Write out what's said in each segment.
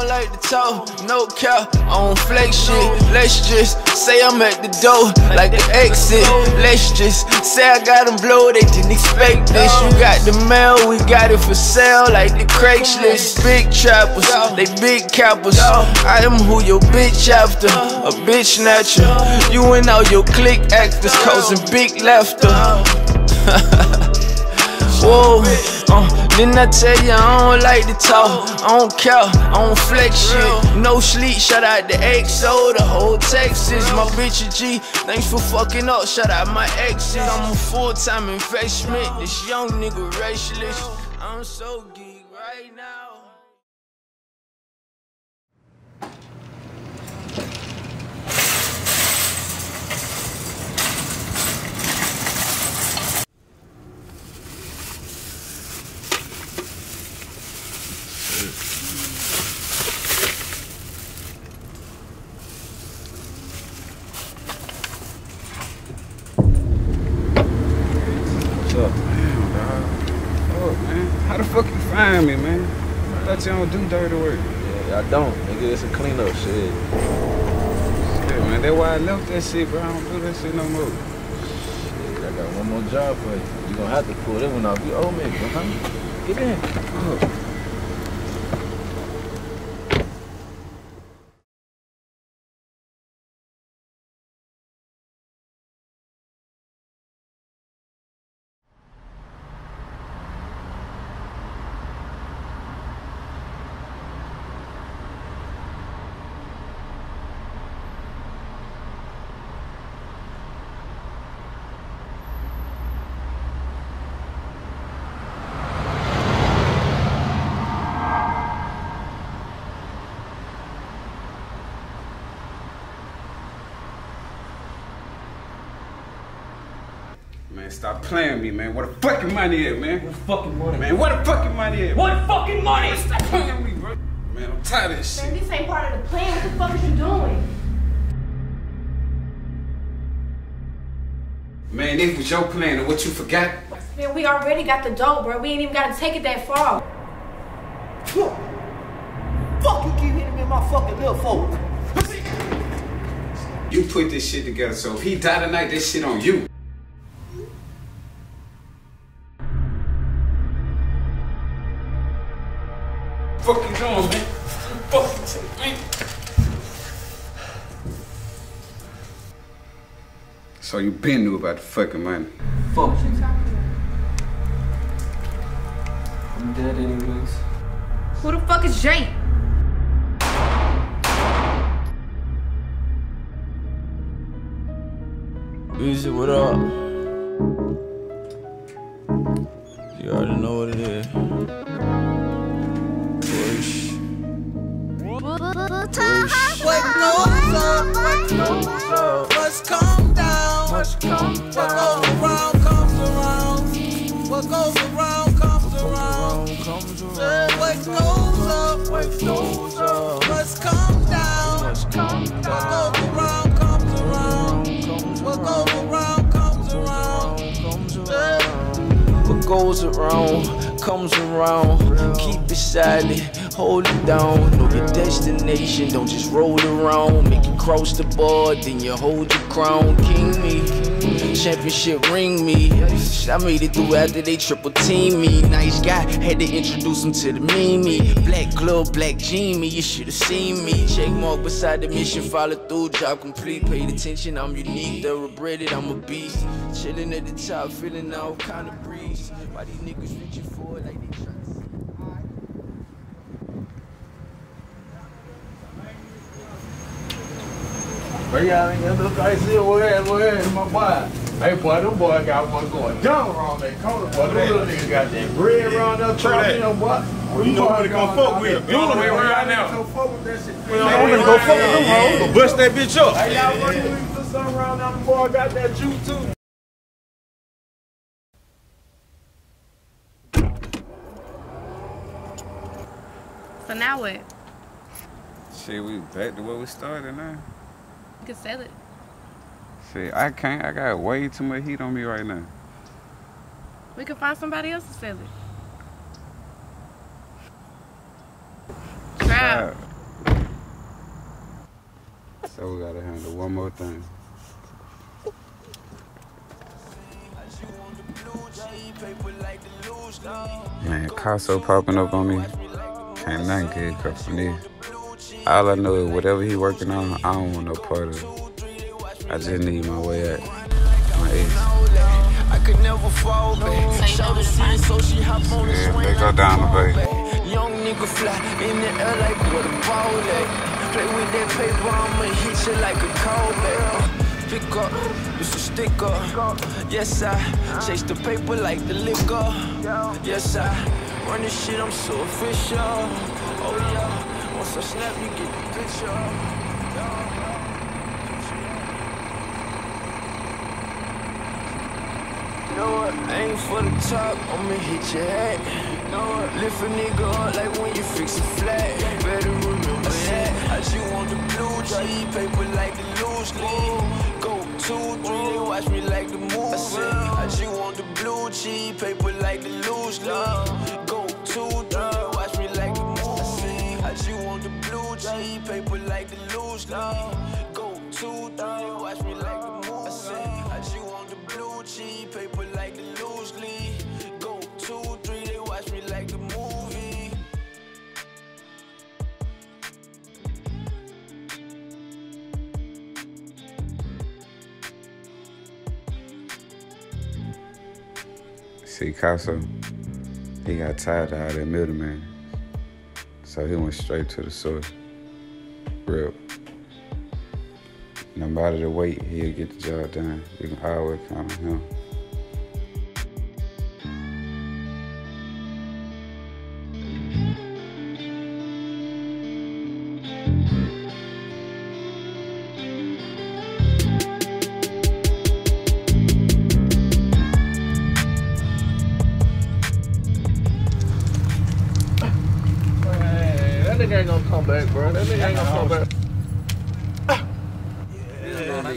don't like to talk, no cap, don't flex shit. Let's just say I'm at the door, like the exit. Let's just say I got them blow, they didn't expect this. You got the mail, we got it for sale, like the Craigslist. Big trappers, they big cappers. I am who your bitch after, a bitch snatcher. You and all your click actors causing big laughter. Whoa, uh, didn't I tell you I don't like to talk? I don't care, I don't flex shit. No sleep, shout out to XO, the whole Texas. My bitch a G, thanks for fucking up. Shout out my exes. I'm a full time investment. This young nigga racialist. I'm so geek right now. What's up? Damn, dog. Oh, man. How the fuck you find me, man? I thought you don't do dirty work. Yeah, I don't. Nigga, it's a cleanup shit. Shit, man. That's why I left that shit, bro. I don't do that shit no more. Shit, I got one more job for you. You gonna have to pull that one off. You owe me, huh? Get in. Oh. Man, stop playing me, man. Where the fucking money at, man? What fucking money? Man, where the fucking money at? What fucking money? Stop playing me, bro. Man, I'm tired of this Man, shit. this ain't part of the plan. What the fuck is you doing? Man, this was your plan and what you forgot. Man, we already got the dope, bro. We ain't even gotta take it that far. Fuck you keep hitting me in my fucking little folk. You put this shit together, so if he die tonight, this shit on you. So you been knew about the fucking money. Fuck you. I'm dead anyways. Who the fuck is Jake? Easy, what up? You already know what it is. Push. Push. What goes around comes around. Keep it silent, hold it down. Know your destination, don't just roll around. Make it cross the board, then you hold your crown. King me, championship ring me. I made it through after they triple team me. Nice guy, had to introduce him to the Mimi. Black glove, black Jimmy, you should've seen me. Check mark beside the mission, follow through, job complete. Paid attention, I'm unique, thoroughbred, I'm a beast. Chilling at the top, feeling all kind of breeze. Why these niggas reaching for it like they trying mean, look, I see over here, over here, my boy. Hey, boy, them boy got one going down around that corner, boy. Them little niggas got that bread around there, trying to, you know, boy. you know who to come fuck with. You know the way around now. Go fuck with that shit. We don't go fuck with them hoes. Go bust that bitch up. Hey, y'all want to put something around there, the boy got that juice too. So now what? Shit, we back to where we started now. You can sell it. I can't. I got way too much heat on me right now. We can find somebody else to sell it. Trap. So we gotta handle one more thing. Man, Casso popping up on me. Can't nothing get cut from this. All I know is whatever he working on, I don't want no part of it. I just need my way out. My ex. I could never fall back. Show the scene, so she hop on the Yeah, swing. they go down the bay. Young nigga fly in the air like where the ball at. Play with that paper, I'ma hit you like a callback. Pick up, it's a sticker. Yes, I chase the paper like the liquor. Yes, I run this shit, I'm so official. Oh yeah, once I snap, you get the picture. You know what? I ain't for the top, I'ma hit your head. Know what? Lift a nigga up like when you fix a flat. Better remember that. I just want the blue cheese paper like the loose leaf. Go two, three, watch me like the movie. I just want the blue cheese paper like the loose leaf. Go two, three, See, Casso, he got tired of all that middleman. So he went straight to the source. Real. No matter the weight, he'll get the job done. We can always count on him.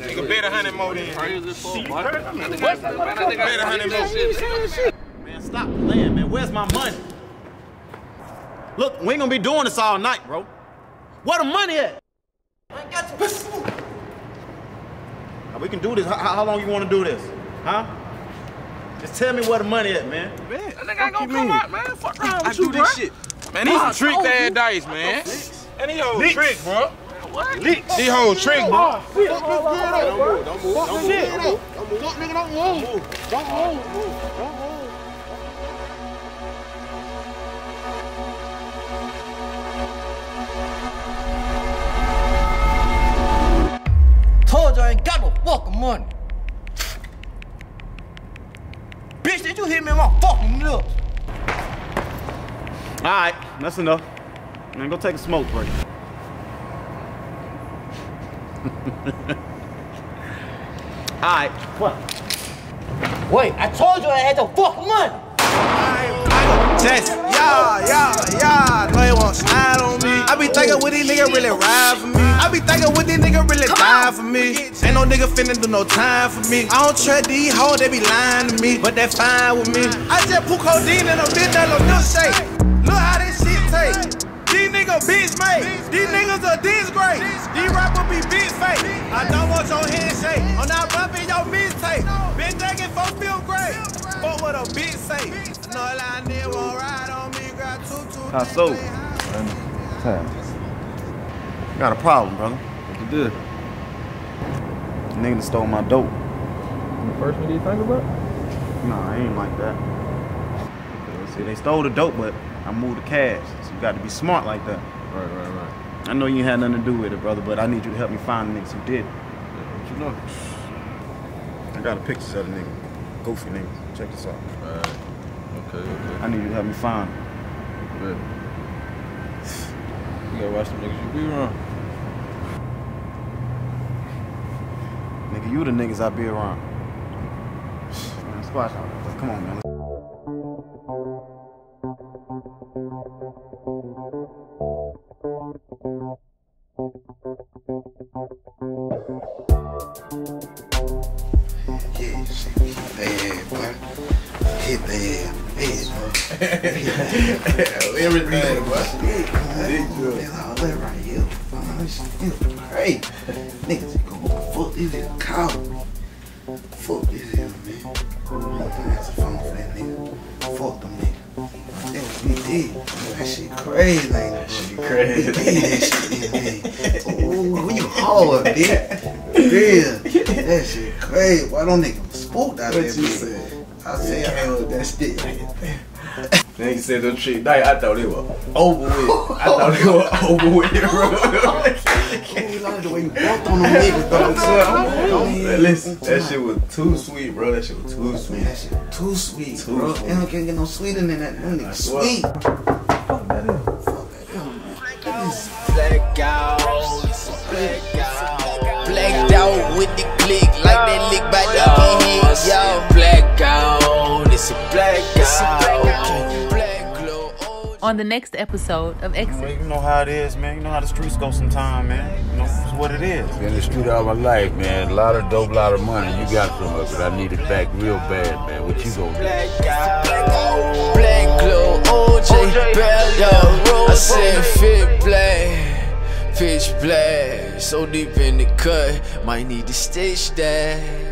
Nigga bet a hundred more than Crazy Bet a hundred more. Man, stop playing, man. Where's my money? Look, we ain't gonna be doing this all night, bro. Where the money at? I ain't got Now, we can do this. How, how long you wanna do this? Huh? Just tell me where the money at, man. That nigga ain't gonna come out, man. Fuck around I with you, do bro. this shit. Man, these some trick ass dice, man. And these hoes trick, bro. These hoes trick, bro. Fuck this girl up, Don't move, don't move, don't move. Don't move, nigga, don't move. Don't move, don't move. Told you I ain't got no fucking money. Bitch, did you hit me in my fucking lips? All right, that's enough. Man, go take a smoke break. All right, what? Wait, I told you I had no fucking money. Test, yeah, yeah, yeah. Know they want slide on me. I be thinking what these niggas really ride for me. I be thinking what these niggas really die for me. Ain't no nigga finna do no time for me. I don't trust these hoes, they be lying to me, but they fine with me. I just put codeine in a bitch that look milkshake. Look how this shit taste. These niggas bitch made. These niggas are disgrace. I'm not bumping your mixtape. Been taking for fifth grade. Fuck what a bitch say. No lie, nigga won't ride on me. Got two, two, How so? Got a problem, brother. What you did? The nigga that stole my dope. The first one you think about? Nah, I ain't like that. See, they stole the dope, but I moved the cash. So you got to be smart like that. Right, right, right. I know you had nothing to do with it, brother, but I need you to help me find the niggas who did. it. What you know? I got a picture of the nigga. Goofy nigga. Check this out. Alright. Okay, okay. I need you to help me find him. Bet. You gotta watch them niggas you be around. Nigga, you the niggas I be around. Man, squash out. Come on, man. Yeah, shit. Bad, boy. Hit bad. Bad, boy. Everything, right here. This. Niggas go fuck this is cow. Fuck this is man. I'm phone for that nigga. That me did. That ain't? That shit crazy. that shit, man. Ooh, you hard, bitch. Real. That shit crazy. Why don't niggas spooked out What there, you bitch? said? I said, I held that stick. Then you said the trick night, I thought it was over with. I thought it was over with, bro. You like the way you walked on them niggas, bro. Man, Listen, that shit was too sweet, bro. That shit was too sweet. That shit too sweet, Too bro. sweet. They don't can't get no sweeter than that. Them niggas swear. sweet. Black out, black out, blacked out with the click like that lick by the hit, yo. Black out, it's a black out, black glow. Oh. On the next episode of Well, Exit. you know how it is, man. You know how the streets go sometimes, man. You know, it's what it is. Been in the street all my life, man. A lot of dope, a lot of money. You got some of it. I need it back real bad, man. What you gonna do? Black glow, OJ, Beldo. I said fit black, pitch black. So deep in the cut, might need to stitch that.